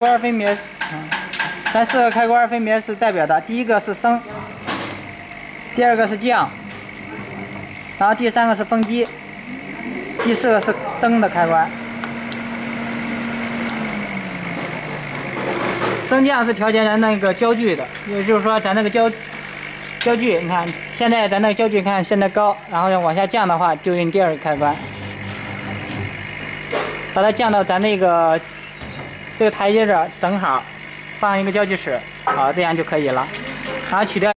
关分别，嗯，咱四个开关分别是代表的，第一个是升，第二个是降，然后第三个是风机，第四个是灯的开关。升降是调节咱那个焦距的，也就是说咱那个焦焦距，你看现在咱那个焦距看现在高，然后要往下降的话，就用第二个开关，把它降到咱那个这个台阶这正好，放一个焦距尺，好，这样就可以了，然后取掉。